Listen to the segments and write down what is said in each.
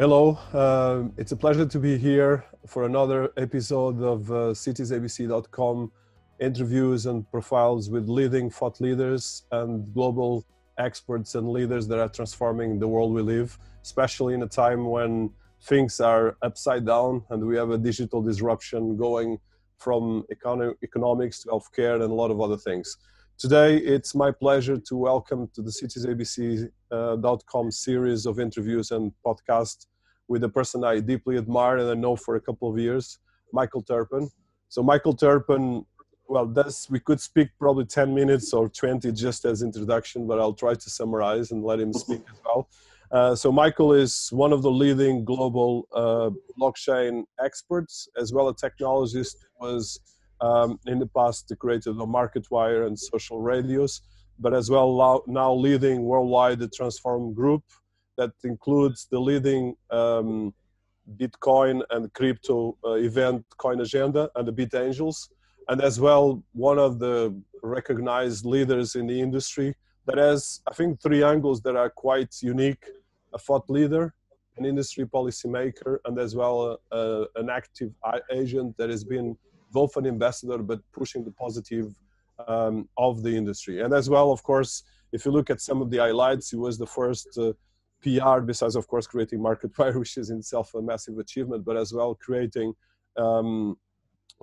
Hello, uh, it's a pleasure to be here for another episode of uh, citiesabc.com interviews and profiles with leading thought leaders and global experts and leaders that are transforming the world we live, especially in a time when things are upside down and we have a digital disruption going from econo- economics to healthcare and a lot of other things. Today, it's my pleasure to welcome to the citiesabc.com uh, series of interviews and podcasts with a person I deeply admire and I know for a couple of years, Michael Terpin. So Michael Terpin, well, that's we could speak probably 10 minutes or 20 just as introduction, but I'll try to summarize and let him speak as well. Uh, so Michael is one of the leading global uh, blockchain experts, as well as technologist. Was um, in the past the MarketWire and Social Radius, but as well now leading worldwide the Transform Group that includes the leading um, Bitcoin and crypto uh, event Coin Agenda and the Bit Angels, and as well one of the recognized leaders in the industry that has, I think, three angles that are quite unique: a thought leader, an industry policymaker, and as well uh, uh, an active agent that has been both an ambassador but pushing the positive um, of the industry. And as well, of course, if you look at some of the highlights, he was the first uh, PR, besides of course creating market MarketWire, which is in itself a massive achievement, but as well creating, um,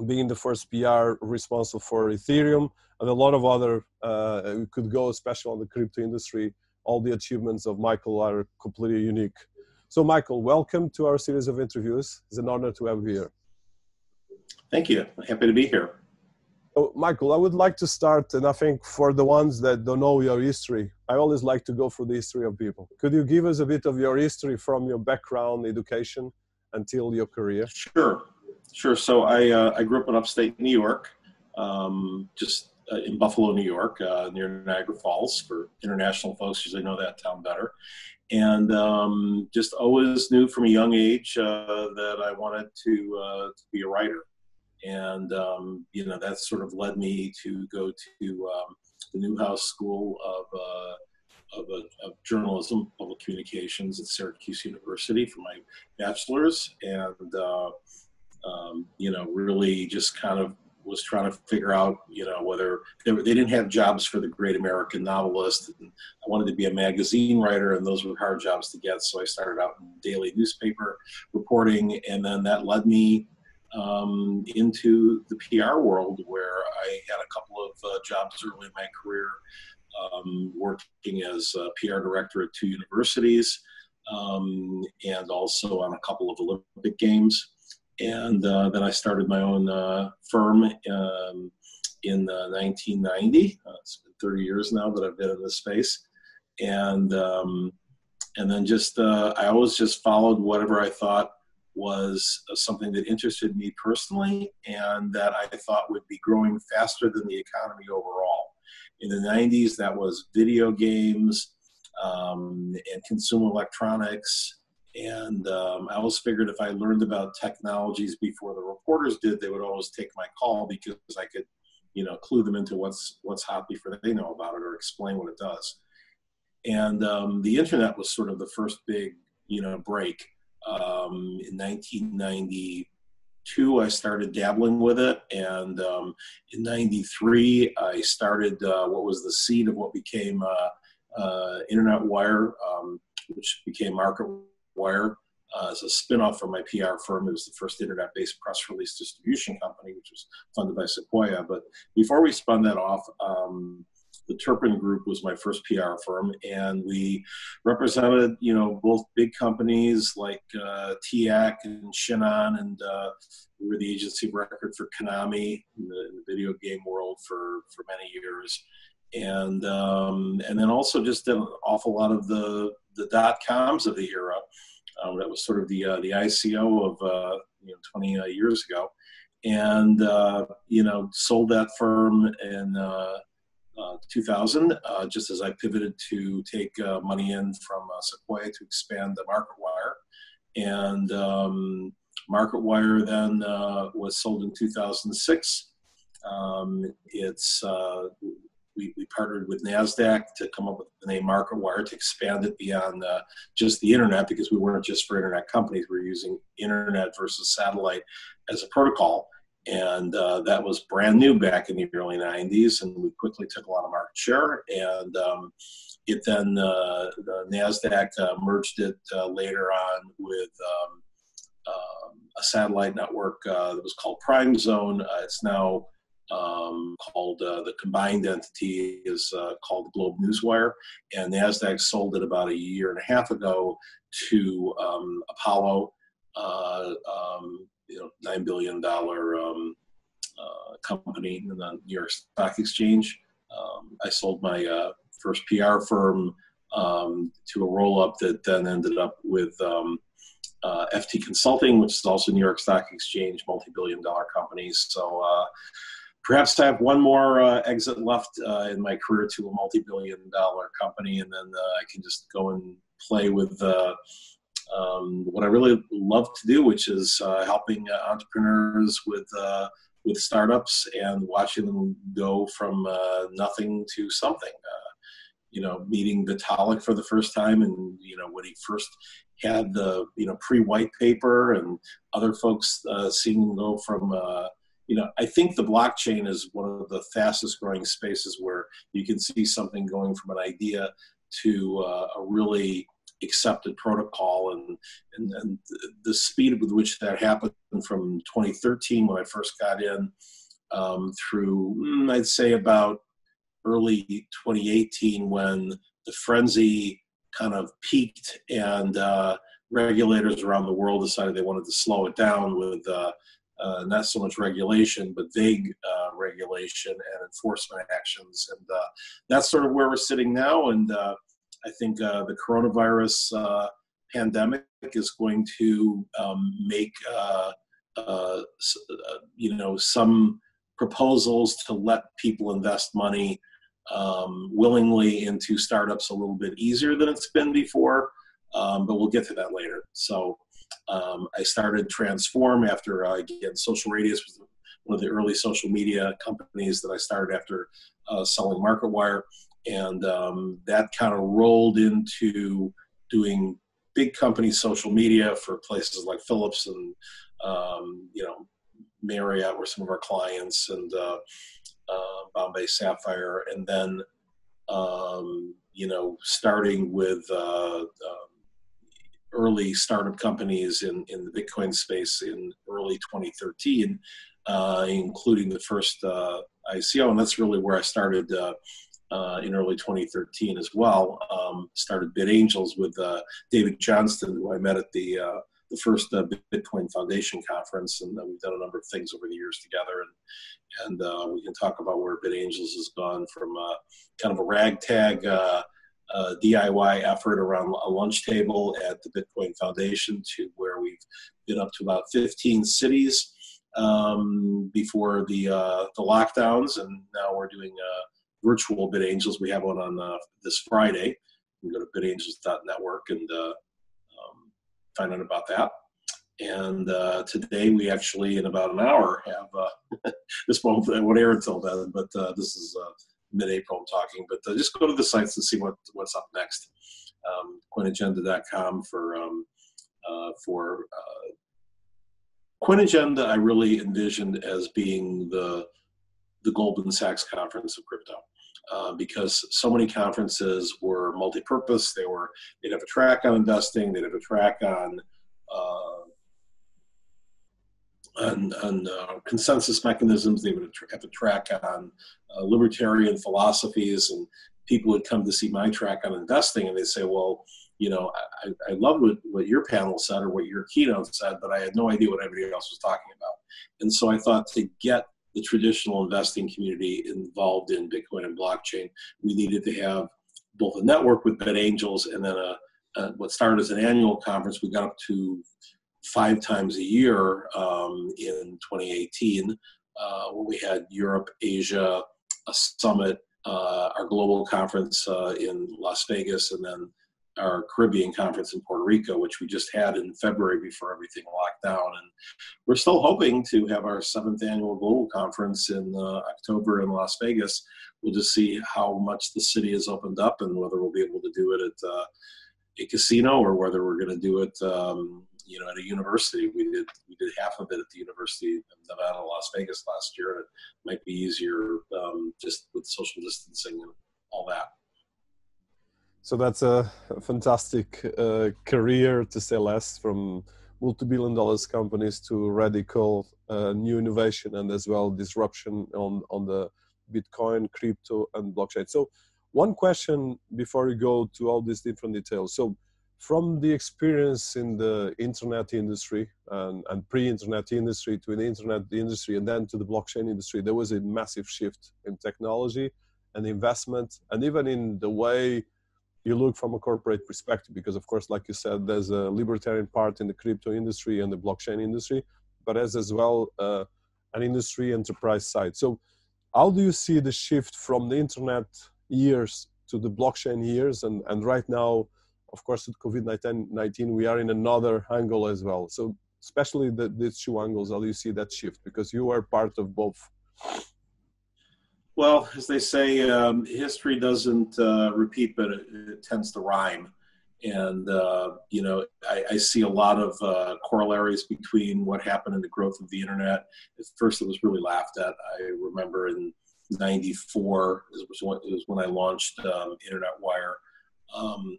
being the first PR responsible for Ethereum and a lot of other. Uh, we could go, especially on the crypto industry. All the achievements of Michael are completely unique. So, Michael, welcome to our series of interviews. It's an honor to have you here. Thank you. Happy to be here. So, Michael, I would like to start, and I think for the ones that don't know your history, I always like to go through the history of people. Could you give us a bit of your history from your background, education, until your career? Sure, sure. So I uh, I grew up in upstate New York, um, just uh, in Buffalo, New York, uh, near Niagara Falls. For international folks, usually know that town better. And um, just always knew from a young age uh, that I wanted to, uh, to be a writer and um, you know that sort of led me to go to um, the Newhouse School of, uh, of, uh, of, Journalism, Public Communications at Syracuse University for my bachelor's, and uh, um, you know really just kind of was trying to figure out you know whether they, were, they didn't have jobs for the great American novelist. And I wanted to be a magazine writer, and those were hard jobs to get. So I started out in daily newspaper reporting, and then that led me um, into the PR world where I had a couple of uh, jobs early in my career, um, working as a PR director at two universities um, and also on a couple of Olympic Games. And uh, then I started my own uh, firm um, in 1990. Uh, it's been 30 years now that I've been in this space. And um, and then just uh, I always just followed whatever I thought was uh, something that interested me personally and that I thought would be growing faster than the economy overall. In the 90s, that was video games um, and consumer electronics. And um, I always figured if I learned about technologies before the reporters did, they would always take my call because I could, you know, clue them into what's what's hot before they know about it or explain what it does. And um, the internet was sort of the first big, you know, break um, in 1992, I started dabbling with it, and um, in '93, I started uh, what was the seed of what became uh, uh, Internet Wire, um, which became Market Wire. Uh, as a spinoff from my PR firm, it was the first internet-based press release distribution company, which was funded by Sequoia. But before we spun that off, um, the Terpin Group was my first PR firm, and we represented, you know, both big companies like uh, TIAC and Shin'On, and uh, we were the agency record for Konami in the, in the video game world for for many years, and um, and then also just an awful lot of the the dot coms of the era. Um, that was sort of the uh, the ICO of uh, you know 20 uh, years ago, and uh, you know sold that firm and uh, 2000, uh, just as I pivoted to take uh, money in from Sequoia to expand the MarketWire. And um, MarketWire then was sold in 2006. Um, it's we, we partnered with NASDAQ to come up with the name MarketWire to expand it beyond uh, just the internet because we weren't just for internet companies. We were using internet versus satellite as a protocol. And uh, that was brand new back in the early 90s. And we quickly took a lot of market share. And um, it then, uh, the NASDAQ uh, merged it uh, later on with um, um, a satellite network that was called Prime Zone. it's now um, called uh, the combined entity is uh, called Globe Newswire, and Nasdaq sold it about a year and a half ago to um, Apollo, uh, um, you know, nine billion dollar um, uh, company in the New York Stock Exchange. Um, I sold my uh, first PR firm um, to a roll up that then ended up with. Uh, FTI Consulting, which is also New York Stock Exchange, multi-billion dollar companies. So perhaps I have one more uh, exit left uh, in my career to a multi-billion dollar company, and then uh, I can just go and play with uh, um, what I really love to do, which is uh, helping uh, entrepreneurs with with startups and watching them go from nothing to something. you know, meeting Vitalik for the first time, and you know when he first had the you know pre-white paper, and other folks seeing him go from you know, I think the blockchain is one of the fastest growing spaces where you can see something going from an idea to uh, a really accepted protocol and, and, and the speed with which that happened from 2013 when I first got in um, through, mm, I'd say about early 2018 when the frenzy kind of peaked and uh, regulators around the world decided they wanted to slow it down with uh, uh, not so much regulation, but vague uh, regulation and enforcement actions. And uh, that's sort of where we're sitting now. And uh, I think uh, the coronavirus uh, pandemic is going to um, make, you know, some proposals to let people invest money um, willingly into startups a little bit easier than it's been before. Um, but we'll get to that later. So um, I started Transform after, uh, again, Social Radius was one of the early social media companies that I started after uh, selling MarketWire. And um, that kind of rolled into doing big company social media for places like Philips and, um, you know, Marriott were some of our clients and uh, uh Bombay Sapphire. And then, um, you know, starting with uh, um, early startup companies in, in the Bitcoin space in early 2013, uh, including the first uh, ICO. And that's really where I started uh, uh in early 2013 as well. Um, started BitAngels with uh, David Johnston, who I met at the uh, the first Bitcoin Foundation conference, and we've done a number of things over the years together. And and we can talk about where Bit Angels has gone from kind of a ragtag uh, DIY effort around a lunch table at the Bitcoin Foundation to where we've been up to about 15 cities um, before the uh, the lockdowns, and now we're doing uh, virtual BitAngels. We have one on uh, this Friday. You can go to bitangels.network and uh, um, find out about that. And uh, today we actually, in about an hour, have this won't, won't air until then, but this is mid-April I'm talking, but uh, just go to the sites and see what what's up next. Um, for um, uh, for uh, Coinagenda. I really envisioned as being the the Goldman Sachs conference of crypto. Uh, because so many conferences were multi-purpose. They were they'd have a track on investing, they'd have a track on uh, on, on uh, consensus mechanisms. They would have a track on uh, libertarian philosophies, and people would come to see my track on investing, and they say, "Well, you know, I, I love what, what your panel said or what your keynote said, but I had no idea what everybody else was talking about." And so I thought to get the traditional investing community involved in Bitcoin and blockchain, we needed to have both a network with BitAngels and then a, a what started as an annual conference. We got up to five times a year um, in 2018 uh, when we had Europe, Asia, a summit, uh, our global conference uh, in Las Vegas, and then our Caribbean conference in Puerto Rico, which we just had in February before everything locked down. And we're still hoping to have our seventh annual global conference in uh, October in Las Vegas, we'll just see how much the city has opened up and whether we'll be able to do it at uh, a casino or whether we're going to do it, um, you know, at a university. We did we did half of it at the University of Nevada, Las Vegas last year, it might be easier um, just with social distancing and all that. So that's a fantastic uh, career, to say less, from multi-billion dollars companies to radical uh, new innovation and as well disruption on on the Bitcoin, crypto, and blockchain. So, one question before we go to all these different details. So, from the experience in the internet industry and, and pre-internet industry to the internet industry and then to the blockchain industry, there was a massive shift in technology and investment, and even in the way you look from a corporate perspective because of course like you said there's a libertarian part in the crypto industry and the blockchain industry but as as well uh, an industry enterprise side. So how do you see the shift from the internet years to the blockchain years? And and right now of course with covid-19 we are in another angle as well. So especially the, these two angles how do you see that shift? Because you are part of both well, as they say, um, history doesn't uh, repeat, but it, it, tends to rhyme. And, uh, you know, I, I, see a lot of uh, corollaries between what happened in the growth of the internet. At first, it was really laughed at. I remember in 94, it was when, it was when I launched um, Internet Wire um,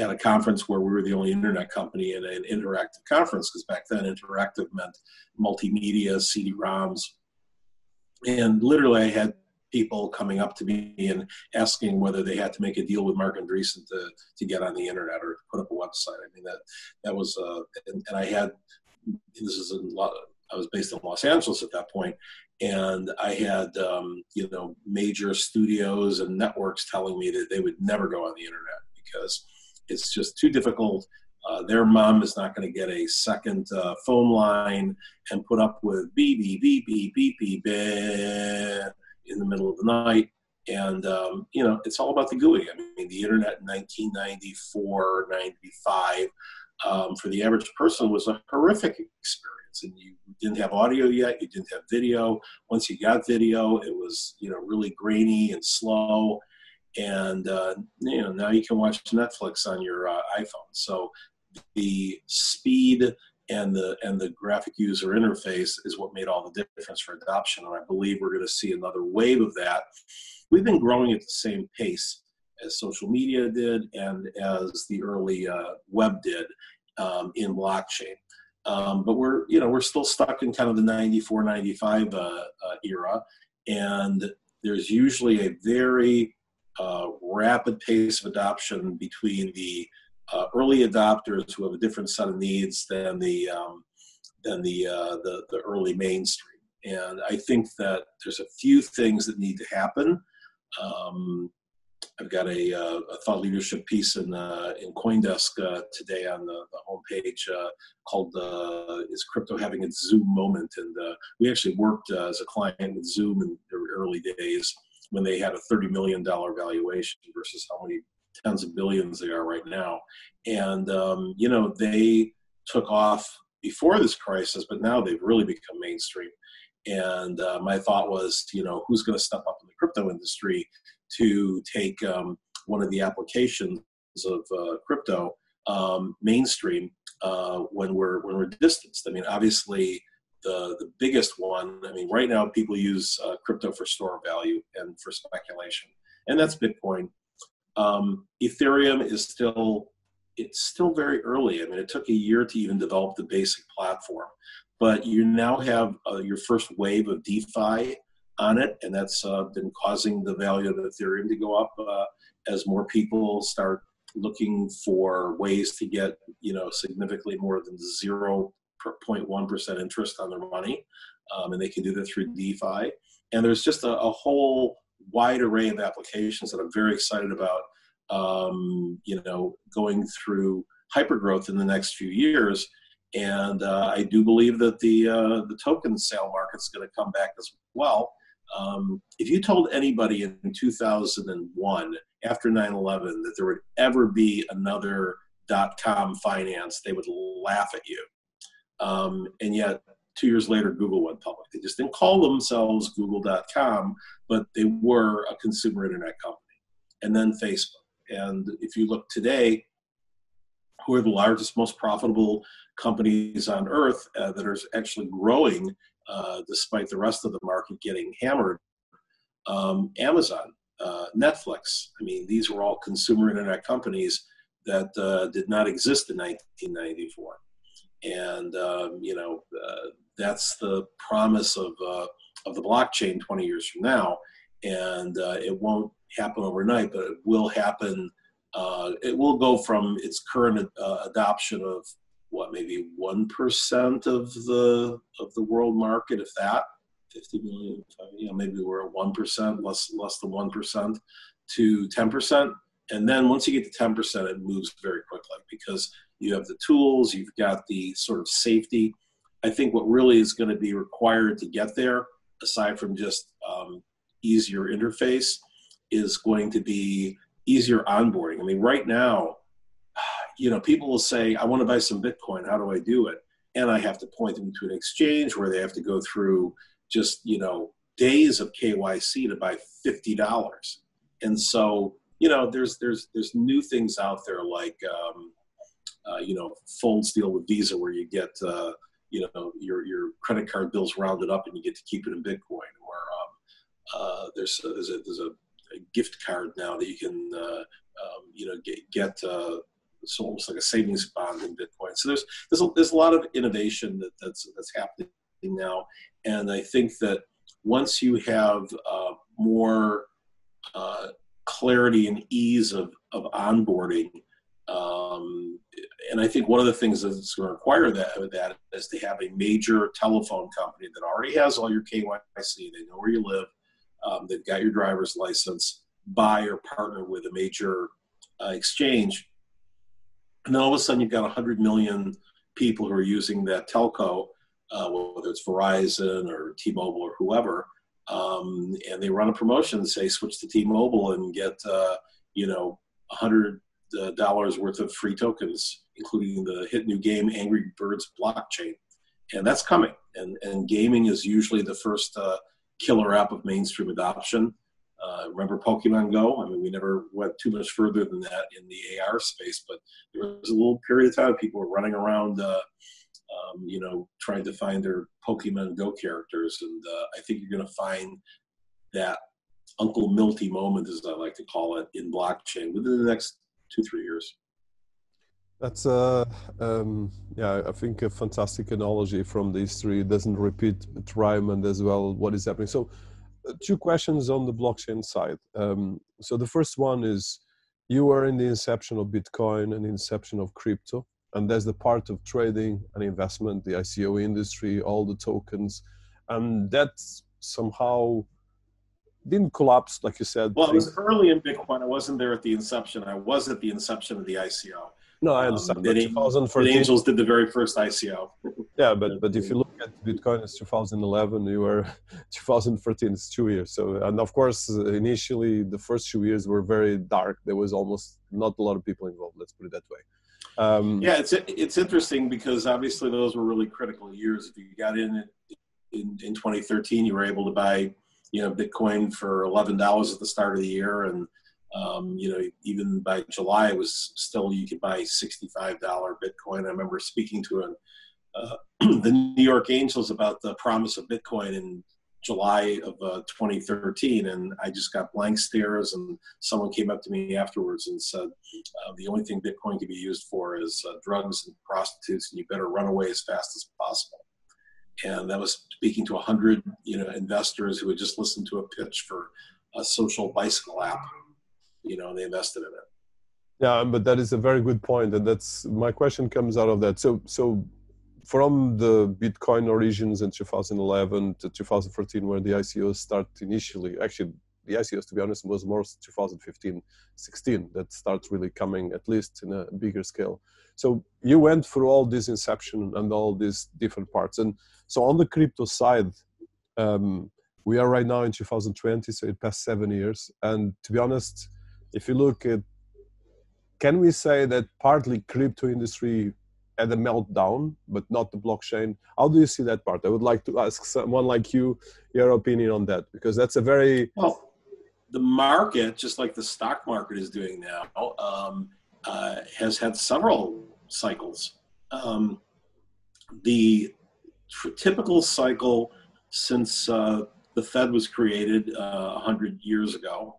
at a conference where we were the only internet company in an interactive conference, because back then interactive meant multimedia, CD-ROMs. And literally, I had people coming up to me and asking whether they had to make a deal with Marc Andreessen to, to get on the internet or put up a website. I mean, that, that was, uh, and, and I had, this is a lot, I was based in Los Angeles at that point, and I had, um, you know, major studios and networks telling me that they would never go on the internet because it's just too difficult. Uh, their mom is not going to get a second uh, phone line and put up with beep beep beep beep beep beep. beep in the middle of the night. And, um, you know, it's all about the GUI. I mean, the internet in 1994, 95, um, for the average person was a horrific experience. And you didn't have audio yet, you didn't have video. Once you got video, it was, you know, really grainy and slow. And, uh, you know, now you can watch Netflix on your uh, iPhone. So the speed and the and the graphic user interface is what made all the difference for adoption and i believe we're going to see another wave of that. We've been growing at the same pace as social media did and as the early uh, web did um, in blockchain. Um, but we're you know we're still stuck in kind of the 94 95 uh, uh, era and there's usually a very uh, rapid pace of adoption between the uh, early adopters who have a different set of needs than the um, than the, uh, the the early mainstream. And I think that there's a few things that need to happen. Um, I've got a, uh, a, thought leadership piece in uh, in CoinDesk uh, today on the, the homepage uh, called uh, "Is Crypto Having Its Zoom Moment?" And we actually worked as a client with Zoom in their early days when they had a thirty million dollar valuation versus how many tens of billions they are right now. And, um, you know, they took off before this crisis, but now they've really become mainstream. And uh, my thought was, you know, who's going to step up in the crypto industry to take um, one of the applications of uh, crypto um, mainstream uh, when we're when we're distanced? I mean, obviously, the the biggest one. I mean, right now people use uh, crypto for store value and for speculation, and that's Bitcoin. Um, Ethereum is still it's still very early. I mean, it took a year to even develop the basic platform, but you now have uh, your first wave of DeFi on it, and that's uh, been causing the value of Ethereum to go up uh, as more people start looking for ways to get you know significantly more than 0.1% interest on their money, um, and they can do that through DeFi. And there's just a, a whole wide array of applications that I'm very excited about. Um, you know, going through hypergrowth in the next few years, and uh, I do believe that the uh, the token sale market is going to come back as well. Um, if you told anybody in 2001 after 9/11 that there would ever be another dot com finance, they would laugh at you. Um, and yet, two years later, Google went public. They just didn't call themselves Google.com, but they were a consumer internet company. And then Facebook. And if you look today, who are the largest, most profitable companies on earth uh, that are actually growing uh, despite the rest of the market getting hammered? Um, Amazon, uh, Netflix. I mean, these were all consumer internet companies that uh, did not exist in 1994. And, um, you know, uh, that's the promise of, uh, of the blockchain 20 years from now. And it won't happen overnight, but it will happen uh, it will go from its current uh, adoption of what maybe one percent of the of the world market, if that, fifty million. You know, maybe we're at one percent, less less than one percent, to ten percent, and then once you get to ten percent, it moves very quickly because you have the tools, you've got the sort of safety. I think what really is going to be required to get there, aside from just um, easier interface, is going to be easier onboarding. I mean, right now, you know, people will say, I want to buy some Bitcoin. How do I do it? And I have to point them to an exchange where they have to go through just, you know, days of KYC to buy $50. And so, you know, there's, there's, there's new things out there like, um, uh, you know, Fold's deal with Visa where you get, uh, you know, your, your credit card bills rounded up and you get to keep it in Bitcoin. Or um, uh, there's, a, there's, a, there's a gift card now that you can uh, um, you know get, get uh, almost like a savings bond in Bitcoin. So there's there's a, there's a lot of innovation that, that's that's happening now, and I think that once you have more clarity and ease of of onboarding. Um, and I think one of the things that's going to require that, that is to have a major telephone company that already has all your KYC. They know where you live um, they've got your driver's license, buy or partner with a major uh, exchange, and then all of a sudden you've got 100 million people who are using that telco, uh, whether it's Verizon or T-Mobile or whoever, um, and they run a promotion and say switch to T-Mobile and get uh, you know 100 uh, dollars worth of free tokens, including the hit new game Angry Birds blockchain, and that's coming. And and gaming is usually the first uh, killer app of mainstream adoption. Uh, remember Pokemon Go? I mean, we never went too much further than that in the AR space, but there was a little period of time people were running around, uh, um, you know, trying to find their Pokemon Go characters. And uh, I think you're going to find that Uncle Milty moment, as I like to call it, in blockchain within the next two, three years. That's uh, um, yeah, I think a fantastic analogy from the history. It doesn't repeat rhyme and as well what is happening. So, uh, two questions on the blockchain side. Um, so the first one is, you were in the inception of Bitcoin and inception of crypto, and there's the part of trading and investment, the ICO industry, all the tokens, and that somehow didn't collapse, like you said. Well, it was early in Bitcoin. I wasn't there at the inception. I was at the inception of the ICO. No, I understand. Um, but 2014, the Angels did the very first ICO. yeah, but but if you look at Bitcoin, it's 2011. You were 2014. It's two years. So and of course, initially the first two years were very dark. There was almost not a lot of people involved. Let's put it that way. Um, yeah, it's it's interesting because obviously those were really critical years. If you got in in, in 2013, you were able to buy you know Bitcoin for eleven dollars at the start of the year and um, you know, even by July, it was still you could buy $65 Bitcoin. I remember speaking to an, uh, the New York Angels about the promise of Bitcoin in July of uh, 2013, and I just got blank stares. And someone came up to me afterwards and said, uh, "The only thing Bitcoin can be used for is uh, drugs and prostitutes, and you better run away as fast as possible." And that was speaking to a hundred, you know, investors who had just listened to a pitch for a social bicycle app you know, and they invested in it. Yeah, but that is a very good point, and that's my question comes out of that. So, so from the Bitcoin origins in 2011 to 2014, where the ICOs start initially, actually the ICOs, to be honest, was more 2015, 16 that starts really coming at least in a bigger scale. So you went through all this inception and all these different parts, and so on the crypto side, um, we are right now in 2020, so it passed seven years, and to be honest if you look at can we say that partly crypto industry at a meltdown, but not the blockchain. How do you see that part? I would like to ask someone like you your opinion on that because that's a very well. The market, just like the stock market is doing now, um, uh, has had several cycles. Um, the typical cycle since uh, the Fed was created uh, 100 years ago,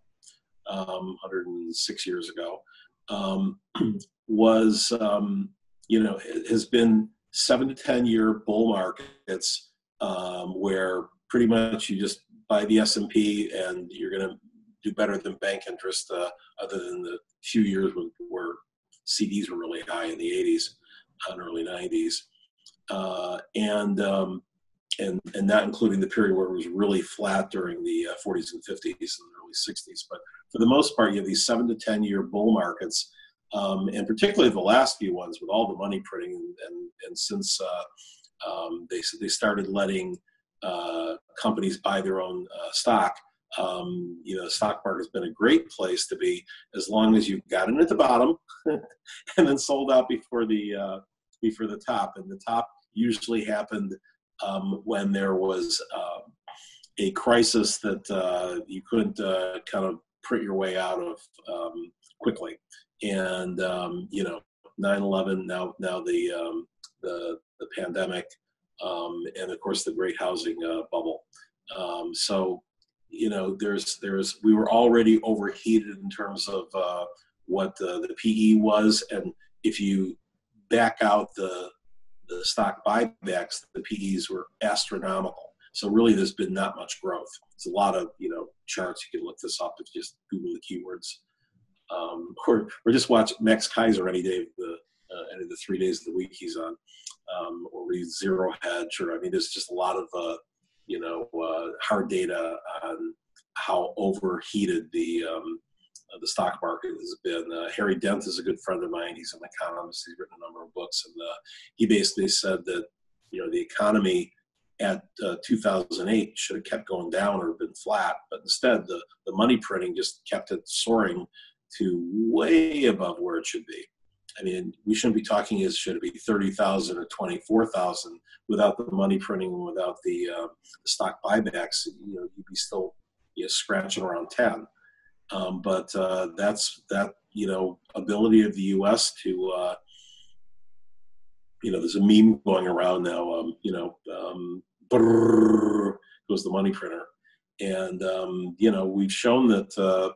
um, 106 years ago, um, was um, you know, has been seven to 10 year bull markets um, where pretty much you just buy the S&P and you're going to do better than bank interest uh, other than the few years when, where CDs were really high in the 80s and early 90s. Uh, and, um, and, and not including the period where it was really flat during the uh, 40s and 50s and early 60s. But for the most part, you have these seven to 10 year bull markets um, and particularly the last few ones with all the money printing, and and, and since uh, um, they they started letting uh, companies buy their own uh, stock, um, you know, the stock market has been a great place to be as long as you got in at the bottom and then sold out before the uh, before the top, and the top usually happened um, when there was um, a crisis that uh, you couldn't uh, kind of print your way out of um, quickly and um, you know 9/11 now now the um, the the pandemic um, and of course the great housing uh, bubble. Um, so you know there's there's we were already overheated in terms of uh, what the, the PE was, and if you back out the the stock buybacks, the PEs were astronomical. So really, there's been not much growth. It's a lot of you know charts. You can look this up if you just Google the keywords um, or or just watch Max Keiser any day of the uh, any of the three days of the week he's on, um, or read Zero Hedge, or I mean, there's just a lot of uh, you know uh, hard data on how overheated the um, uh, the stock market has been. Uh, Harry Dent is a good friend of mine. He's an economist. He's written a number of books, and uh, he basically said that you know the economy at uh, 2008 should have kept going down or been flat, but instead the, the money printing just kept it soaring to way above where it should be. I mean, we shouldn't be talking as should it be 30,000 or 24,000 without the money printing, and without the, uh, stock buybacks, you know, you'd be still you know, scratching around 10. Um, but uh, that's that, you know, ability of the U.S. to, uh, you know, there's a meme going around now, um, you know, um, goes the money printer. And, um, you know, we've shown that uh,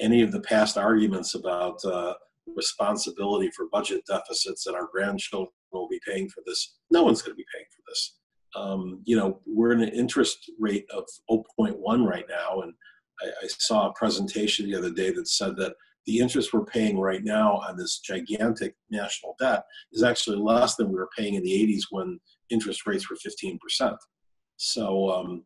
any of the past arguments about uh, responsibility for budget deficits and our grandchildren will be paying for this. No one's going to be paying for this. Um, you know, we're in an interest rate of 0.1 right now, and I, I, saw a presentation the other day that said that the interest we're paying right now on this gigantic national debt is actually less than we were paying in the 80s when interest rates were 15%. So um,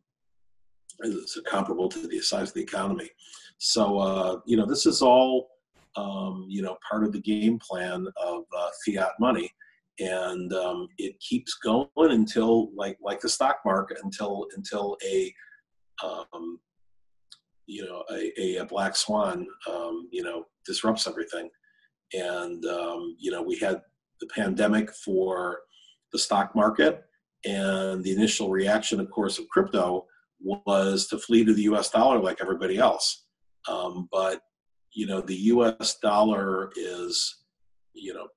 it's comparable to the size of the economy. So, uh, you know, this is all, um, you know, part of the game plan of uh, fiat money. And um, it keeps going until, like, like the stock market, until until a, um, you know, a, a, black swan, um, you know, disrupts everything. And um, you know, we had the pandemic for the stock market, and the initial reaction, of course, of crypto was to flee to the U.S. dollar like everybody else. Um, but you know, the U.S. dollar is, you know,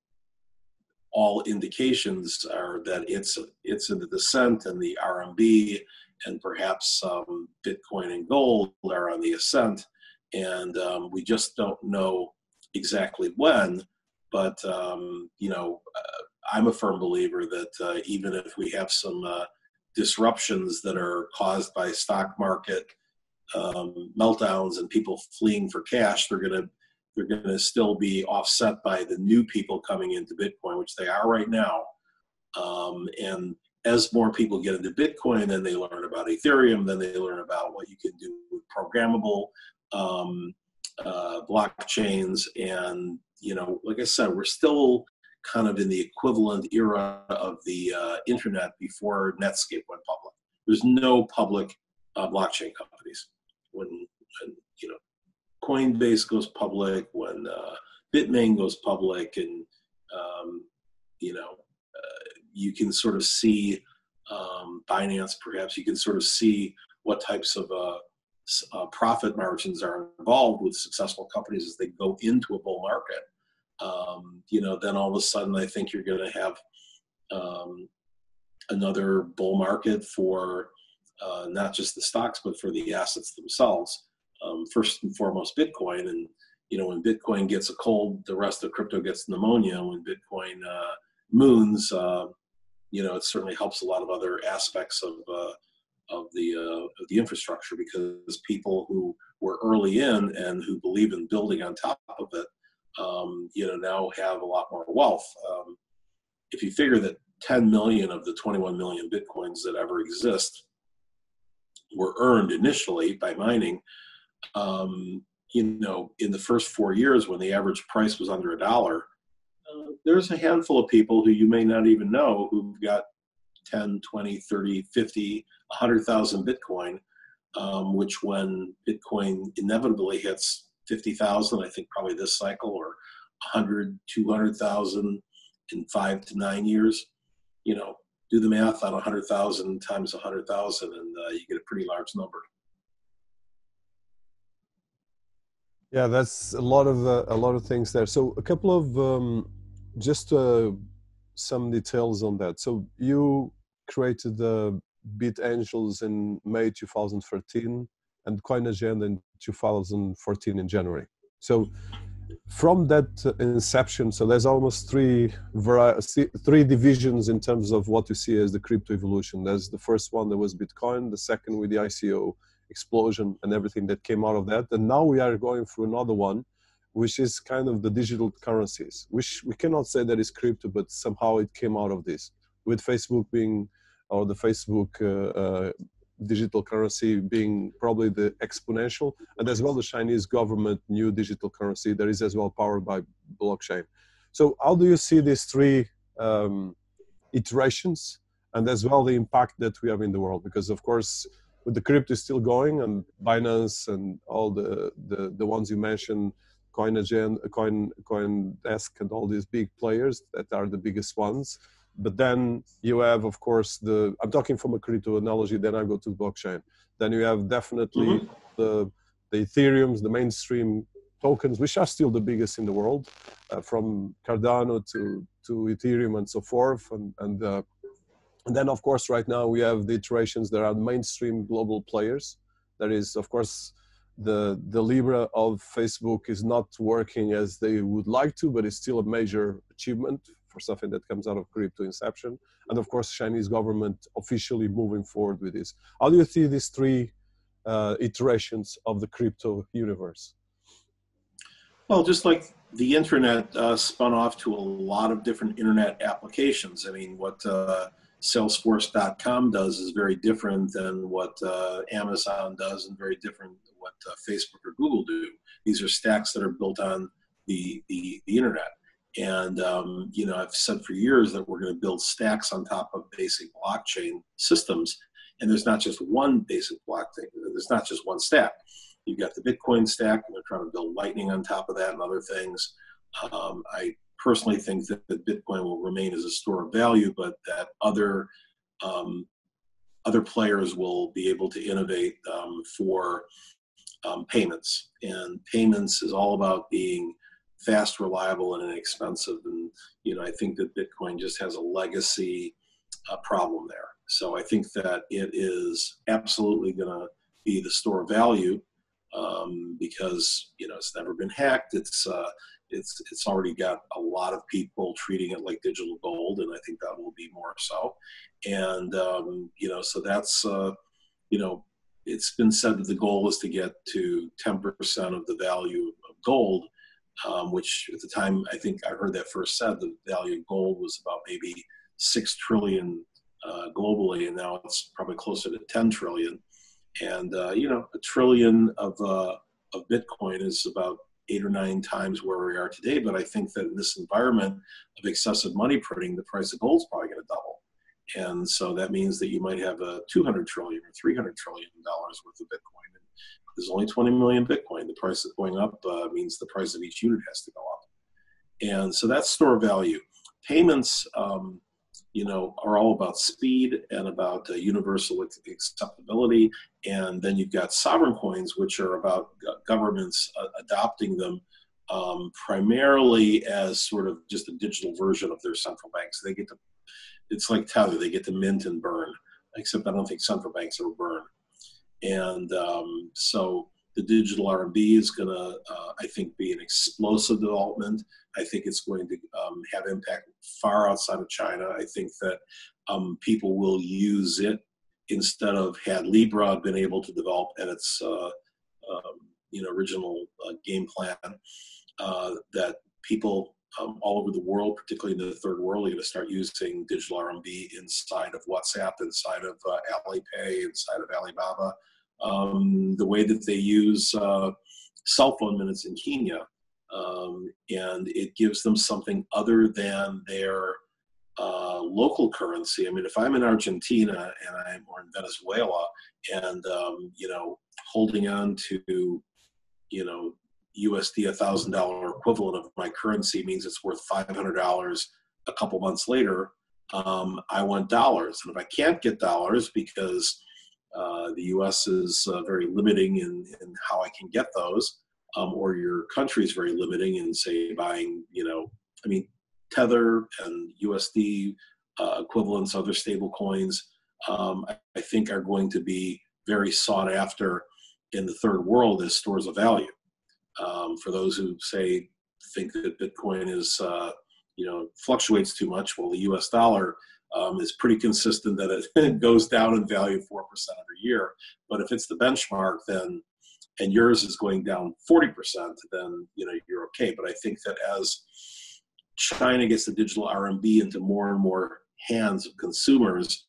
all indications are that it's it's in the descent, and the RMB and perhaps some Bitcoin and gold are on the ascent, and um, we just don't know exactly when. But um, you know, uh, I'm a firm believer that uh, even if we have some uh, disruptions that are caused by stock market um, meltdowns and people fleeing for cash, they're going to they're going to still be offset by the new people coming into Bitcoin, which they are right now. Um, and as more people get into Bitcoin, then they learn about Ethereum, then they learn about what you can do with programmable um, uh, blockchains. And, you know, like I said, we're still kind of in the equivalent era of the uh, internet before Netscape went public. There's no public uh, blockchain companies when, when you know Coinbase goes public, when uh, Bitmain goes public, and um, you know uh, you can sort of see um, Binance, perhaps you can sort of see what types of uh, uh, profit margins are involved with successful companies as they go into a bull market. Um, you know, then all of a sudden, I think you're going to have um, another bull market for uh, not just the stocks, but for the assets themselves. Um, first and foremost, Bitcoin. And you know, when Bitcoin gets a cold, the rest of crypto gets pneumonia. When Bitcoin uh, moons, uh, you know, it certainly helps a lot of other aspects of uh, of the uh, of the infrastructure because people who were early in and who believe in building on top of it, um, you know, now have a lot more wealth. Um, if you figure that 10 million of the 21 million bitcoins that ever exist were earned initially by mining, um, you know, in the first four years when the average price was under a dollar, uh, there's a handful of people who you may not even know who've got 10, 20, 30, 50, 100,000 Bitcoin, um, which when Bitcoin inevitably hits 50,000, I think probably this cycle, or 100, 200,000 in five to nine years, you know, do the math on 100,000 times 100,000 and uh, you get a pretty large number. Yeah, that's a lot of uh, a lot of things there. So a couple of um, just uh, some details on that. So you created the BitAngels in May 2013 and Coin Agenda in 2014 in January. So from that inception, so there's almost three three divisions in terms of what you see as the crypto evolution. There's the first one that was Bitcoin, the second with the ICO explosion and everything that came out of that, and now we are going through another one, which is kind of the digital currencies, which we cannot say that is crypto, but somehow it came out of this, with Facebook being or the Facebook uh, uh, digital currency being probably the exponential, and as well the Chinese government new digital currency that is as well powered by blockchain. So how do you see these three um, iterations and as well the impact that we have in the world? Because of course, with the crypto still going and Binance and all the, the, the ones you mentioned, CoinAgen, Coin, CoinDesk and all these big players that are the biggest ones, but then you have of course the i'm talking from a crypto analogy then i go to blockchain. Then you have definitely mm-hmm. the the ethereums the mainstream tokens which are still the biggest in the world uh, from cardano to to ethereum and so forth. And and, uh, and then of course right now we have the iterations that are mainstream global players. That is of course the the libra of facebook is not working as they would like to but it's still a major achievement for something that comes out of crypto inception. And of course, Chinese government officially moving forward with this. How do you see these three uh, iterations of the crypto universe? Well, just like the internet uh, spun off to a lot of different internet applications. I mean, what uh, Salesforce.com does is very different than what uh, Amazon does, and very different what uh, Facebook or Google do. These are stacks that are built on the, the, the internet. And um, you know, I've said for years that we're going to build stacks on top of basic blockchain systems. And there's not just one basic blockchain. There's not just one stack. You've got the Bitcoin stack, and they're trying to build Lightning on top of that and other things. Um, I personally think that, that Bitcoin will remain as a store of value, but that other um, other players will be able to innovate um, for um, payments. And payments is all about being fast, reliable, and inexpensive. And you know, I think that Bitcoin just has a legacy uh, problem there. So I think that it is absolutely going to be the store of value um, because you know it's never been hacked. It's uh, it's it's already got a lot of people treating it like digital gold, and I think that will be more so. And um, you know, so that's uh, you know, it's been said that the goal is to get to 10% of the value of gold um, which at the time I think I heard that first said the value of gold was about maybe six trillion uh, globally, and now it's probably closer to ten trillion. And uh, you know, a trillion of uh, of Bitcoin is about eight or nine times where we are today. But I think that in this environment of excessive money printing, the price of gold is probably going to double. And so that means that you might have a 200 trillion or 300 trillion dollars worth of Bitcoin there's only 20 million Bitcoin. The price of going up uh, means the price of each unit has to go up. And so that's store value. Payments, um, you know, are all about speed and about uh, universal acceptability. And then you've got sovereign coins, which are about governments uh, adopting them um, primarily as sort of just a digital version of their central banks. They get to, it's like Tether, they get to mint and burn, except I don't think central banks ever burn. And um, so the digital RMB is going to, uh, I think, be an explosive development. I think it's going to um, have impact far outside of China. I think that um, people will use it instead of had Libra been able to develop at its uh, um, you know original uh, game plan. Uh, that people um, all over the world, particularly in the third world, are going to start using digital RMB inside of WhatsApp, inside of uh, Alipay, inside of Alibaba um, the way that they use uh, cell phone minutes in Kenya. Um, and it gives them something other than their uh, local currency. I mean, if I'm in Argentina and I'm or in Venezuela, and um, you know, holding on to, you know, USD a thousand dollar equivalent of my currency means it's worth five hundred dollars a couple months later. Um, I want dollars, and if I can't get dollars because uh, the U.S. is uh, very limiting in, in how I can get those, um, or your country is very limiting in, say, buying, you know, I mean, Tether and USD uh, equivalents, other stable coins, um, I, I, think are going to be very sought after in the third world as stores of value. Um, for those who say think that Bitcoin is, uh, you know, fluctuates too much, well, the U.S. dollar um, is pretty consistent that it goes down in value 4% every year. But if it's the benchmark, then and yours is going down 40%, then you know you're okay. But I think that as China gets the digital RMB into more and more hands of consumers,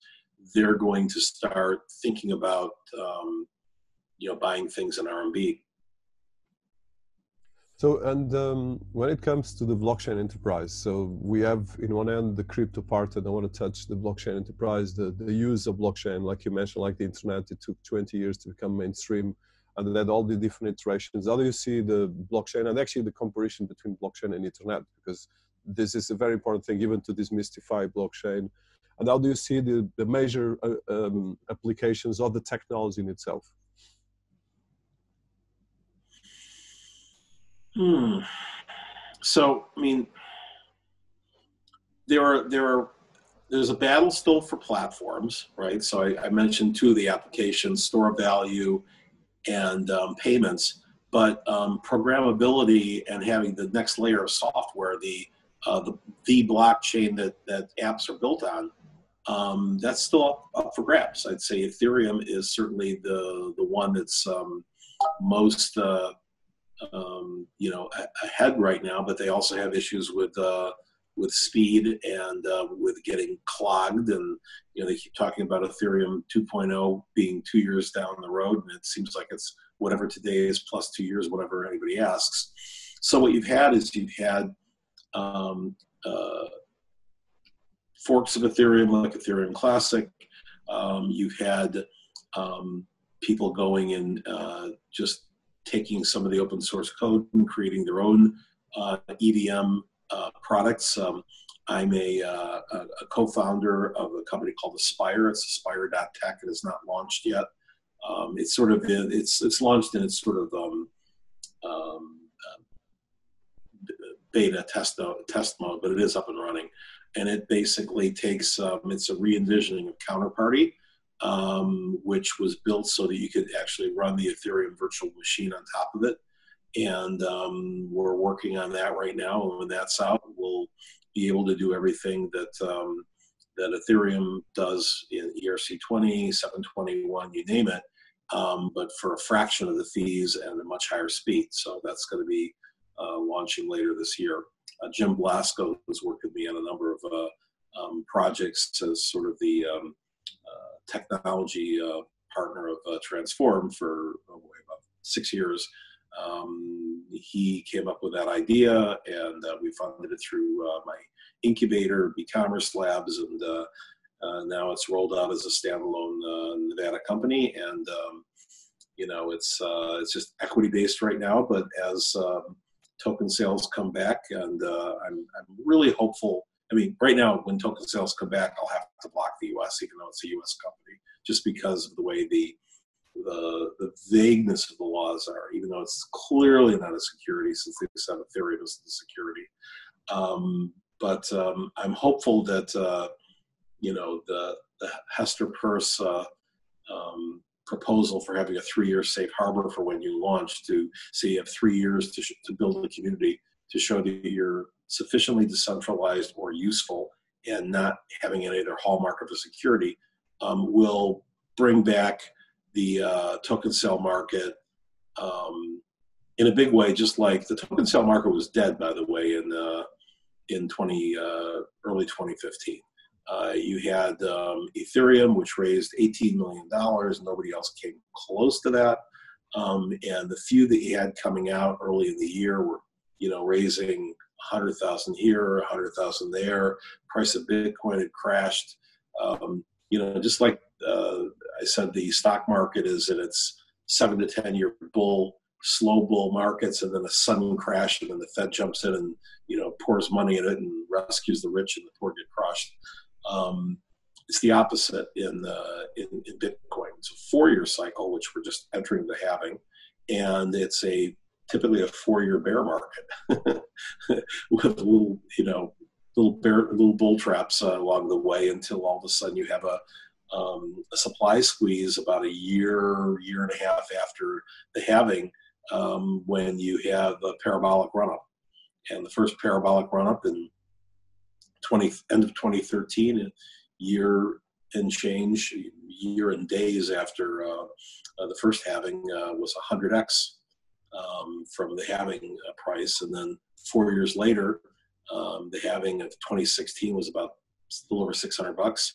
they're going to start thinking about um, you know buying things in RMB. So, and um, when it comes to the blockchain enterprise, so we have in one end the crypto part, and I want to touch the blockchain enterprise, the, the use of blockchain, like you mentioned, like the internet, it took 20 years to become mainstream, and then all the different iterations. How do you see the blockchain and actually the comparison between blockchain and internet? Because this is a very important thing, even to demystify blockchain. And how do you see the, the major uh, um, applications of the technology in itself? Hmm. So, I mean, there are there are there's a battle still for platforms, right? So I, I mentioned two of the applications: store value and um, payments. But um, programmability and having the next layer of software, the uh, the, the blockchain that that apps are built on, um, that's still up, up, for grabs. I'd say Ethereum is certainly the the one that's um, most uh, um, you know ahead right now, but they also have issues with uh, with speed and uh, with getting clogged. And you know they keep talking about Ethereum 2.0 being two years down the road, and it seems like it's whatever today is plus two years, whatever anybody asks. So what you've had is you've had um, uh, forks of Ethereum like Ethereum Classic. Um, you've had um, people going and uh, just taking some of the open source code and creating their own uh, EVM uh, products. Um, I'm a, uh, a, co-founder of a company called Aspire. It's aspire.tech. It is not launched yet. Um, it's sort of in, it's it's launched in its sort of um, um, beta test test mode, but it is up and running. And it basically takes um, it's a re-envisioning of Counterparty, um, which was built so that you could actually run the Ethereum virtual machine on top of it. And um, we're working on that right now. And when that's out, we'll be able to do everything that um, that Ethereum does in ERC20, 721, you name it, um, but for a fraction of the fees and a much higher speed. So that's going to be uh, launching later this year. Uh, Jim Blasco has worked with me on a number of uh, um, projects as sort of the um, technology uh, partner of uh, Transform for oh about six years. Um, he came up with that idea, and uh, we funded it through uh, my incubator, bCommerce Labs, and uh, uh, now it's rolled out as a standalone Nevada company. And um, you know, it's it's just equity based right now, but as um, token sales come back, and I'm I'm really hopeful I mean, right now when token sales come back, I'll have to block the U.S. even though it's a U.S. company, just because of the way the the, the vagueness of the laws are, even though it's clearly not a security since they said Ethereum is the security. Um, but um, I'm hopeful that uh, you know the, the Hester Peirce uh, um, proposal for having a three-year safe harbor for when you launch to say you have three years to, to build a community to show that you're sufficiently decentralized or useful and not having any other hallmark of a security um, will bring back the uh, token sale market um, in a big way, just like the token sale market was dead, by the way, in uh, in 20 uh, early 2015. Uh, you had um, Ethereum, which raised 18 million dollars. Nobody else came close to that, um, and the few that you had coming out early in the year were, you know, raising 100,000 here, 100,000 there. Price of Bitcoin had crashed. Um, you know, just like uh, I said, the stock market is in its seven to 10 year bull, slow bull markets, and then a sudden crash, and then the Fed jumps in and, you know, pours money in it and rescues the rich and the poor get crushed. Um, it's the opposite in, uh, in, in Bitcoin. It's a four year cycle, which we're just entering the halving, and it's a typically a four year bear market with little, you know, little bear, little bull traps uh, along the way until all of a sudden you have a um, a supply squeeze about a year, year and a half after the halving, um, when you have a parabolic run up. And the first parabolic run up in 20, end of 2013, year and change, year and days after uh, uh, the first halving uh, was 100x um, from the halving uh, price. And then four years later, um, the halving of 2016 was about a little over 600 bucks.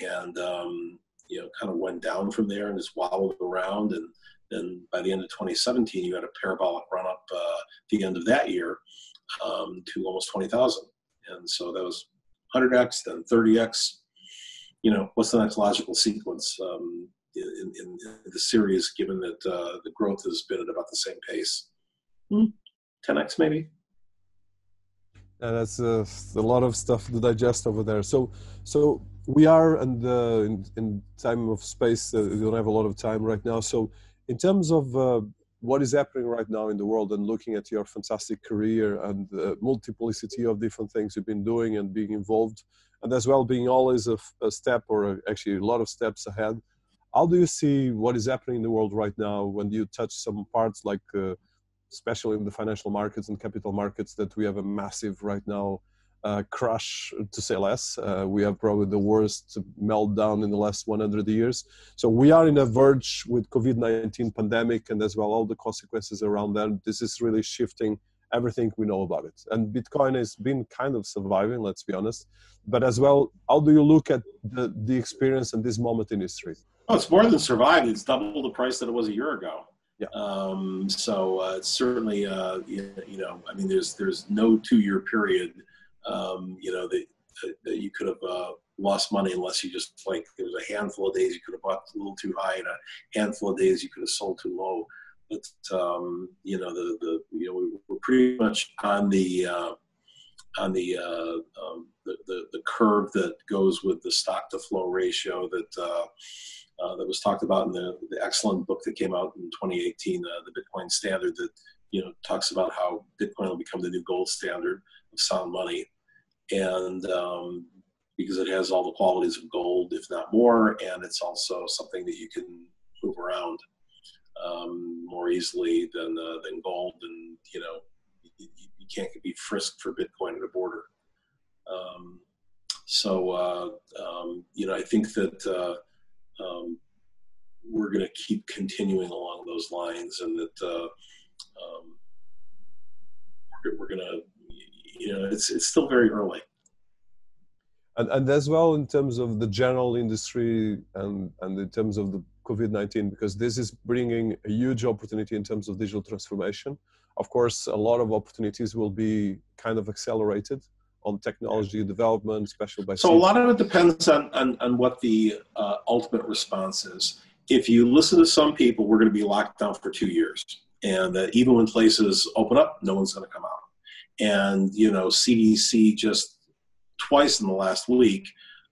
And um, you know kind of went down from there and just wobbled around. And then by the end of 2017 you had a parabolic run up uh, the end of that year um, to almost 20,000 and so that was 100x then 30x you know what's the next logical sequence? Um, in, in, the series given that uh, the growth has been at about the same pace. Hmm. 10x maybe? And that's uh, a lot of stuff to digest over there. So so we are and uh, in, in, time of space uh, we don't have a lot of time right now. So in terms of uh, what is happening right now in the world and looking at your fantastic career and uh, multiplicity of different things you've been doing and being involved and as well being always a, a step or a, actually a lot of steps ahead how do you see what is happening in the world right now when you touch some parts like uh, especially in the financial markets and capital markets that we have a massive right now uh, crash, to say less. Uh, we have probably the worst meltdown in the last 100 years. So we are in a verge with COVID-19 pandemic and as well all the consequences around that. This is really shifting everything we know about it. And Bitcoin has been kind of surviving, let's be honest. But as well, how do you look at the, the experience and this moment in history? Oh, it's more than survived. It's double the price that it was a year ago. Yeah. Um, so uh, certainly, uh, you, you, know, I mean, there's there's no two-year period um, you know, that, that you could have uh, lost money unless you just like there was a handful of days you could have bought a little too high and a handful of days you could have sold too low. But um, you know, the the you know we we're pretty much on the uh, on the, uh, um, the, the the curve that goes with the stock to flow ratio that. Uh, that was talked about in the, the excellent book that came out in 2018, uh, the Bitcoin Standard, that you know talks about how Bitcoin will become the new gold standard of sound money and um, because it has all the qualities of gold, if not more, and it's also something that you can move around um, more easily than uh, than gold, and you know you, you, can't be frisked for Bitcoin at a border. Um, so uh, um, you know, I think that uh, um, we're going to keep continuing along those lines, and that uh, um, we're, we're going to you know, it's it's still very early. And, and as well in terms of the general industry and, and in terms of the COVID-19, because this is bringing a huge opportunity in terms of digital transformation. Of course, a lot of opportunities will be kind of accelerated on technology development, especially by. So a lot of it depends on, on, on what the uh, ultimate response is. If you listen to some people, we're going to be locked down for two years. And uh, even when places open up, no one's going to come out and you know CDC just twice in the last week,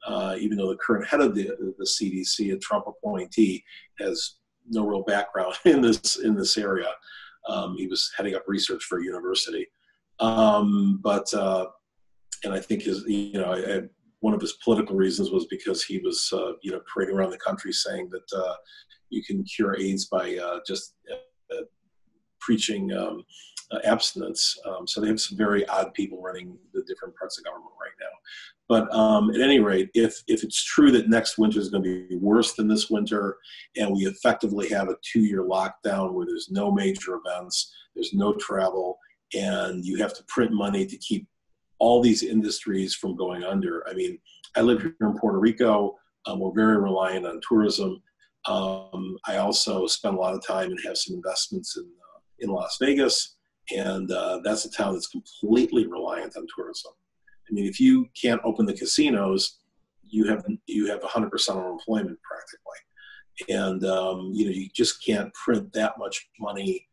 uh, even though the current head of the, the CDC, a Trump appointee, has no real background in this in this area. Um, he was heading up research for a university, um, but uh, and I think his you know I, I, one of his political reasons was because he was uh, you know parading around the country saying that uh, you can cure AIDS by uh, just uh, preaching um, uh, abstinence. Um, so they have some very odd people running the different parts of government right now. But um, at any rate, if, if it's true that next winter is going to be worse than this winter, and we effectively have a two year lockdown where there's no major events, there's no travel, and you have to print money to keep all these industries from going under. I mean, I live here in Puerto Rico. Um, we're very reliant on tourism. Um, I also spend a lot of time and have some investments in, uh, in Las Vegas and uh, that's a town that's completely reliant on tourism. I mean, if you can't open the casinos, you have you have 100% unemployment practically, and um, you know you just can't print that much money.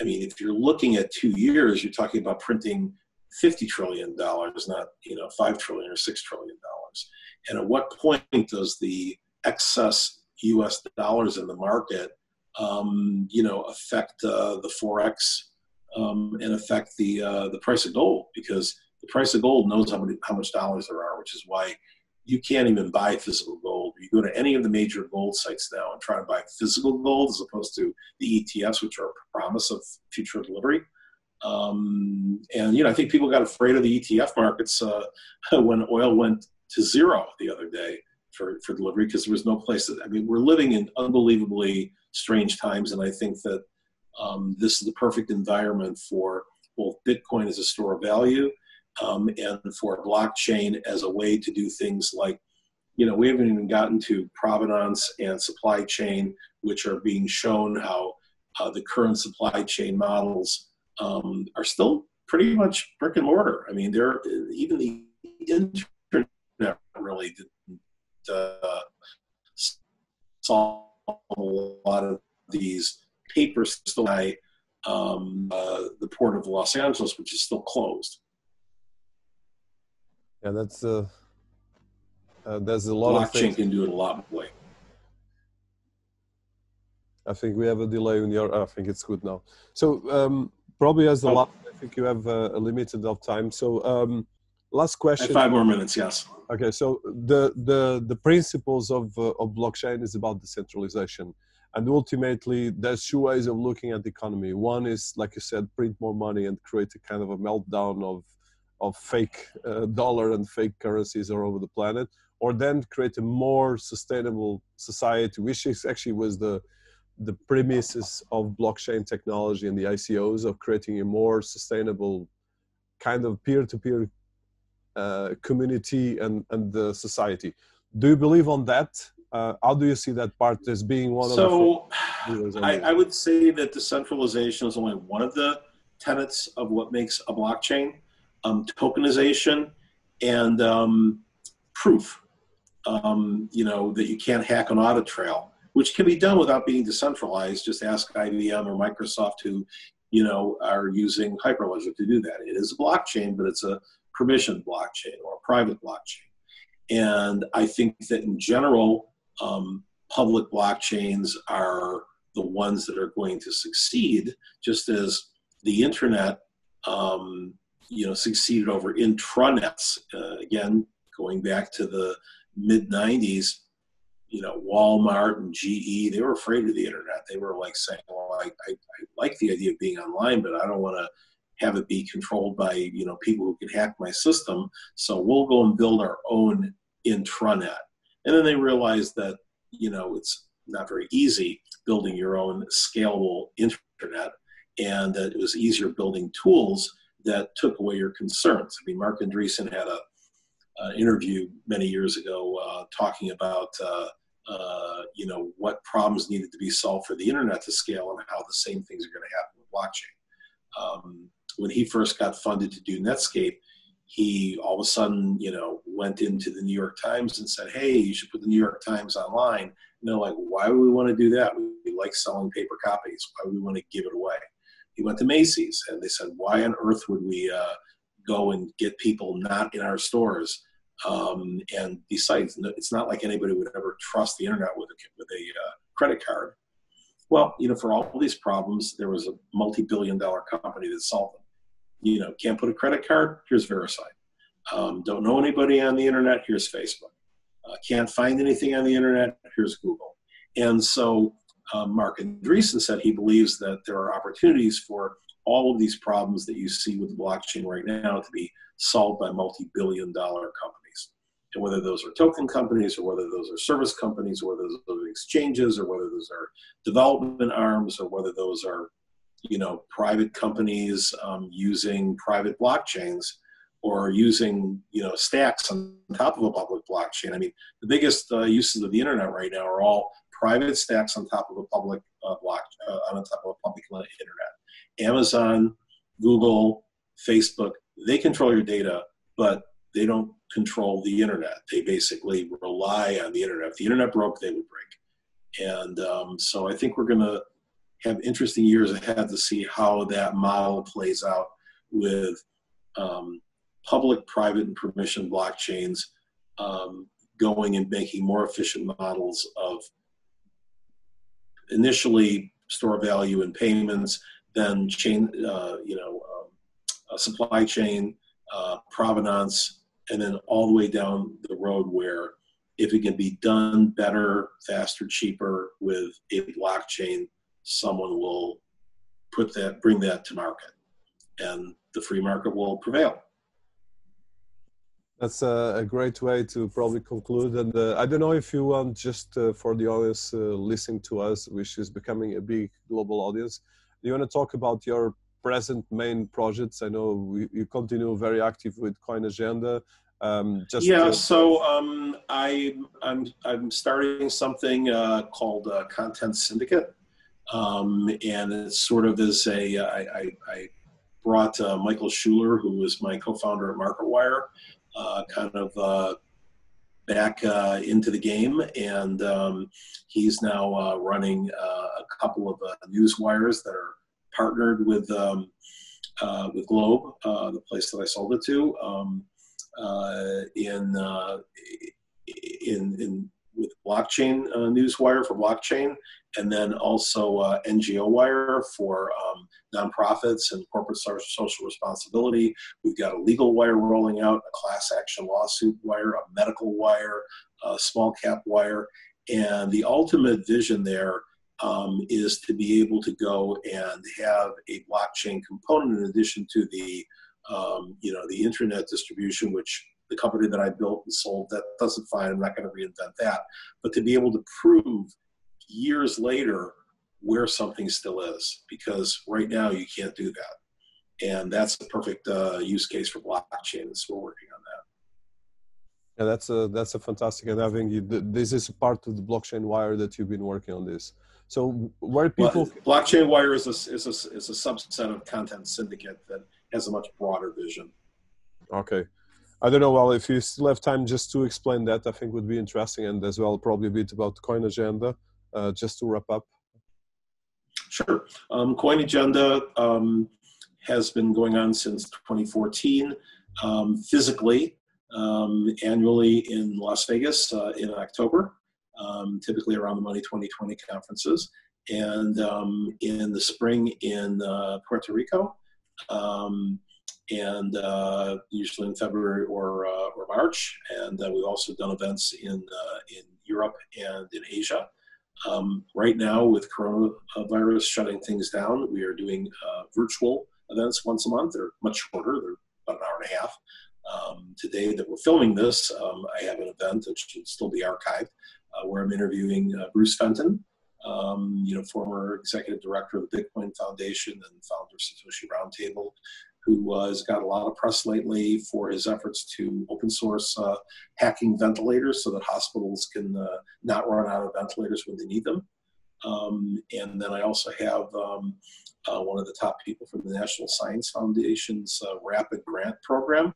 I mean, if you're looking at two years, you're talking about printing 50 trillion dollars, not you know five trillion or six trillion dollars. And at what point does the excess U.S. dollars in the market, um, you know, affect uh, the forex um, and affect the uh, the price of gold because the price of gold knows how, many, how much dollars there are, which is why you can't even buy physical gold. You go to any of the major gold sites now and try to buy physical gold as opposed to the ETFs, which are a promise of future delivery. Um, and you know, I think people got afraid of the ETF markets uh, when oil went to zero the other day for, for delivery because there was no place. That, I mean, we're living in unbelievably strange times, and I think that um, this is the perfect environment for both Bitcoin as a store of value um, and for blockchain as a way to do things like, you know, we haven't even gotten to provenance and supply chain, which are being shown how uh, the current supply chain models um, are still pretty much brick and mortar. I mean, they're even the internet really didn't uh, solve a lot of these papers still by um, uh, the port of Los Angeles, which is still closed. Yeah, that's uh, uh there's a lot Blockchain of things. can do it a lot of way. I think we have a delay in your. I think it's good now. So um, probably as the oh. last, I think you have a, a limited of time. So um, last question. five more minutes. Yes. Okay. So the the the principles of uh, of blockchain is about decentralization and ultimately there's two ways of looking at the economy one is like you said print more money and create a kind of a meltdown of of fake uh, dollar and fake currencies all over the planet or then create a more sustainable society which is actually was the the premises of blockchain technology and the ICOs of creating a more sustainable kind of peer-to-peer uh, community and, and the society. Do you believe on that? uh, how do you see that part as being one so, of the? I, I would say that decentralization is only one of the tenets of what makes a blockchain. Um, tokenization and um, proof, um, you know, that you can't hack an audit trail, which can be done without being decentralized. Just ask IBM or Microsoft who, you know, are using Hyperledger to do that. It is a blockchain, but it's a permissioned blockchain or a private blockchain. And I think that in general, um, public blockchains are the ones that are going to succeed, just as the internet, um, you know, succeeded over intranets. Uh, again, going back to the mid '90s, you know, Walmart and GE, they were afraid of the internet. They were like saying, "Well, I, I, I like the idea of being online, but I don't want to." have it be controlled by you know people who can hack my system so we'll go and build our own intranet and then they realized that, you know, it's not very easy building your own scalable internet and that it was easier building tools that took away your concerns. I mean, Marc Andreessen had a, an interview many years ago uh, talking about, uh, uh, you know, what problems needed to be solved for the internet to scale and how the same things are going to happen with blockchain. Um, when he first got funded to do Netscape, he all of a sudden, you know, went into the New York Times and said, "Hey, you should put the New York Times online." And they're like, "Why would we want to do that? We like selling paper copies. Why would we want to give it away?" He went to Macy's, and they said, "Why on earth would we uh, go and get people not in our stores Um, and besides, it's not like anybody would ever trust the internet with a, with a uh, credit card. Well, you know, for all these problems, there was a multi-billion dollar company that solved them. You know, can't put a credit card? Here's VeriSign. Um, don't know anybody on the internet? Here's Facebook. Uh, can't find anything on the internet? Here's Google. And so um, Marc Andreessen said he believes that there are opportunities for all of these problems that you see with blockchain right now to be solved by multi-billion dollar companies. And whether those are token companies or whether those are service companies or whether those are exchanges or whether those are development arms or whether those are you know private companies um, using private blockchains or using you know stacks on top of a public blockchain. I mean, the biggest uh, uses of the internet right now are all private stacks on top of a public uh, block uh, on top of a public internet. Amazon, Google, Facebook, they control your data, but they don't control the internet. They basically rely on the internet. If the internet broke, they would break. And um, so I think we're going to have interesting years ahead to see how that model plays out with um, public, private, and permission blockchains um, going and making more efficient models of initially store value and payments, then chain, uh, you know, um, supply chain, uh, provenance, and then all the way down the road where if it can be done better, faster, cheaper with a blockchain, someone will put that, bring that to market, and the free market will prevail. That's a, great way to probably conclude. And uh, I don't know if you want just uh, for the audience uh, listening to us, which is becoming a big global audience, do you want to talk about your present main projects? I know we, you continue very active with CoinAgenda. Um, just yeah, to... so um, I, I'm I'm starting something uh, called uh, Content Syndicate, um, and it's sort of as a I, I, I brought uh, Michael Schuler, who was my co-founder at MarketWire, uh, kind of uh, back uh, into the game, and um, he's now running a couple of news wires that are partnered with um, with Globe, the place that I sold it to, um, in in in with blockchain uh, newswire for blockchain and then also uh, ngo wire for um, nonprofits and corporate social responsibility. We've got a legal wire rolling out a class action lawsuit wire a medical wire a small cap wire and the ultimate vision there um, is to be able to go and have a blockchain component in addition to the um, you know the internet distribution which the company that I built and sold, that doesn't fine. I'm not going to reinvent that. But to be able to prove years later where something still is, because right now you can't do that. And that's the perfect uh, use case for blockchain. So we're working on that. Yeah, that's a that's a fantastic. And having you, this is part of the blockchain wire that you've been working on this. So where people well, blockchain wire is a, is a is a subset of content syndicate that has a much broader vision. Okay. I don't know. Well, if you still have time just to explain that, I think would be interesting, and as well probably a bit about CoinAgenda, uh, just to wrap up. Sure. Um, CoinAgenda um, has been going on since 2014, um, physically, um, annually in Las Vegas uh, in October, um, typically around the Money 2020 conferences, and um, in the spring in uh, Puerto Rico. Um, and uh, usually in February or, uh, or March. And uh, we've also done events in, uh, in Europe and in Asia. Um, right now, with coronavirus shutting things down, we are doing uh, virtual events once a month. They're much shorter, they're about an hour and a half. Um, today that we're filming this, um, I have an event that should still be archived where I'm interviewing Bruce Fenton, um, you know, former executive director of the Bitcoin Foundation and founder of Satoshi Roundtable, who has got a lot of press lately for his efforts to open source uh, hacking ventilators so that hospitals can uh, not run out of ventilators when they need them. Um, and then I also have um, uh, one of the top people from the National Science Foundation's uh, Rapid Grant Program.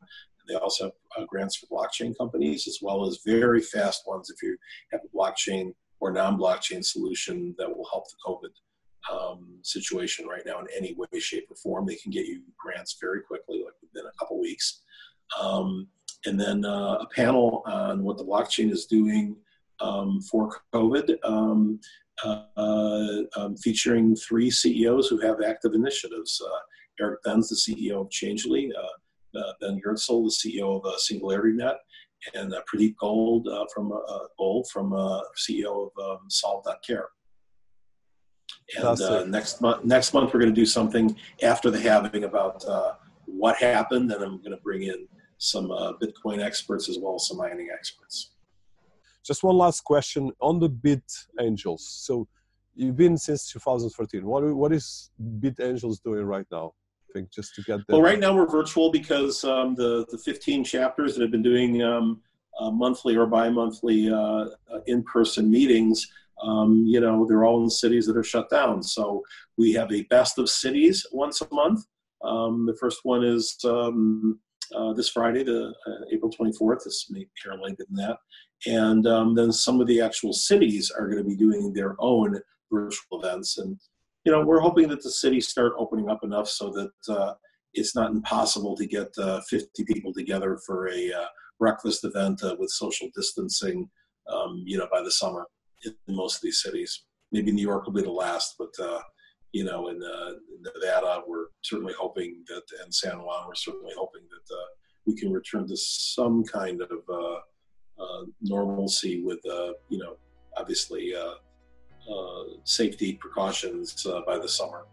They also have uh, grants for blockchain companies as well as very fast ones if you have a blockchain or non-blockchain solution that will help the COVID um, situation right now in any way, shape, or form. They can get you grants very quickly, like within a couple weeks. Um, and then uh, a panel on what the blockchain is doing um, for COVID, um, uh, um, featuring three CEOs who have active initiatives. Uh, Eric Benz, the CEO of Changelly, uh, Ben Goertzel, the CEO of SingularityNet, and Pradeep Goel from Goel from CEO of um, Solve.care. And uh, next month, next month we're going to do something after the halving about uh, what happened, and I'm going to bring in some uh, Bitcoin experts as well as some mining experts. Just one last question on the Bit Angels. So you've been since 2014. What what is BitAngels doing right now? Think just to get that. Well, right now we're virtual because um, the the 15 chapters that have been doing um, uh, monthly or bi-monthly uh, uh, in-person meetings um, you know, they're all in cities that are shut down. So we have a best of cities once a month. Um, the first one is um, uh, this Friday, the uh, April 24th. This may appear later than that. And um, then some of the actual cities are going to be doing their own virtual events. And, you know, we're hoping that the cities start opening up enough so that uh, it's not impossible to get uh, 50 people together for a uh, breakfast event uh, with social distancing, um, you know, by the summer in most of these cities. Maybe New York will be the last, but uh, you know, in, uh, Nevada, we're certainly hoping that, and San Juan, we're certainly hoping that we can return to some kind of normalcy with, you know, obviously Uh, safety precautions uh, by the summer.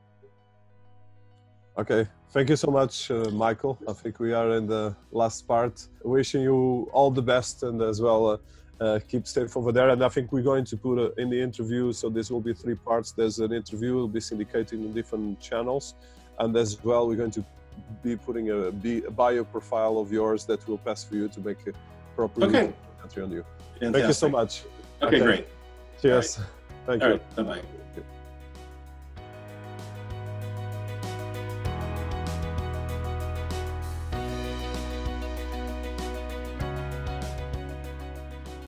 Okay, thank you so much, uh, Michael. I think we are in the last part. Wishing you all the best and as well uh, keep safe over there. And I think we're going to put a, in the interview, so this will be three parts. There's an interview, will be syndicated in different channels. And as well, we're going to be putting a, a bio profile of yours that will pass for you to make a proper okay. entry on you. Fantastic. Thank you so much. Okay, okay. great. Cheers. Thank All you. Right. Bye-bye.